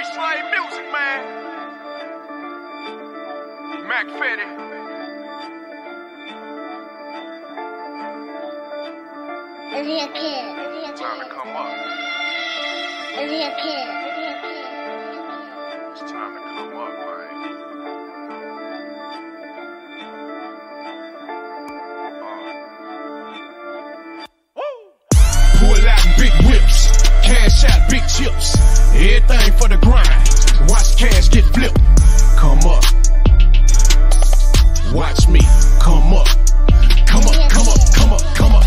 Free slave music, man. Mac Fetty. Is he a kid? Is he a Time to come up. Is he a kid? Is he a kid? Cash out big chips. Everything for the grind. Watch cash get flipped. Come up. Watch me come up. Come up, come up, come up, come up.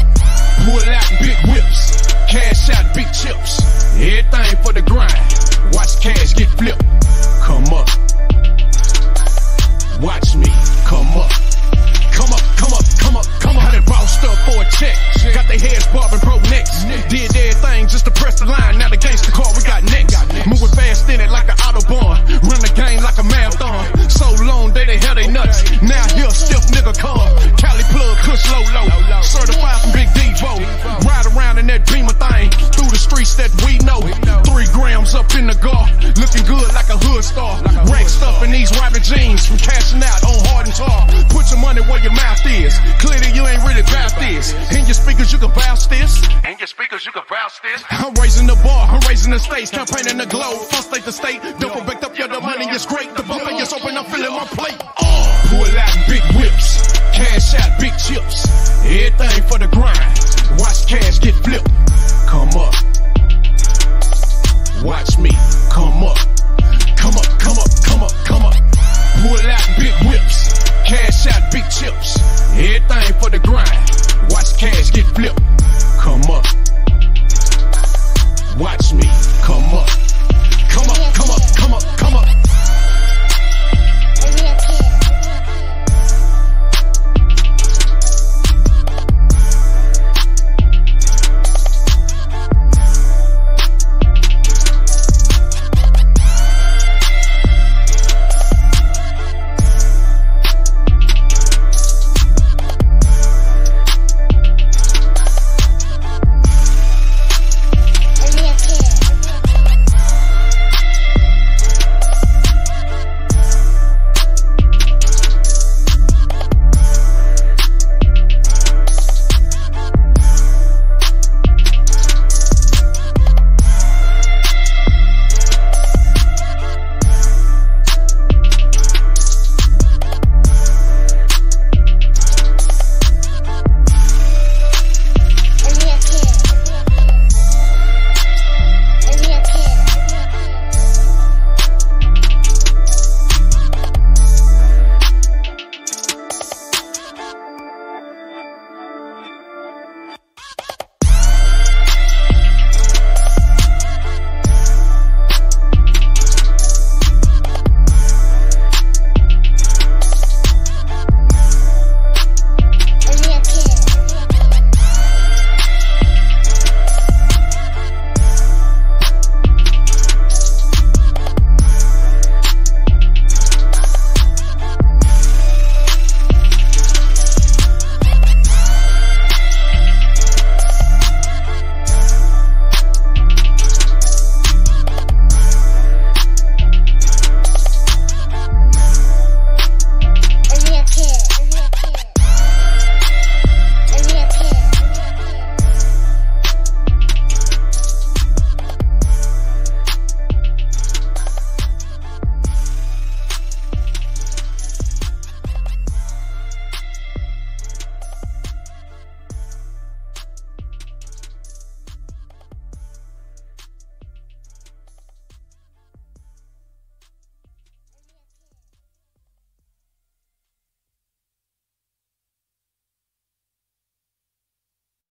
Pull out big whips, cash out big chips. Everything for the grind. Watch cash get flipped. Come up. Watch me come up. Come up, come up, come up, come up. Hundred bossed up for a check. Got their heads bobbing we know. Three grams up in the gar. Looking good like a hood star. Rack stuff in these rabbit jeans. From cashing out on hard and tar. Put your money where your mouth is. Clearly you ain't really about this. In your speakers you can vouch this. In your speakers, you can vouch this. I'm raising the bar, I'm raising the stakes, campaigning the globe, from state to state. Double backed up, yeah, the money is great. The buffet is open, I'm filling my plate. Uh, pull out big whips, cash out big chips. Everything for the grind. The grind.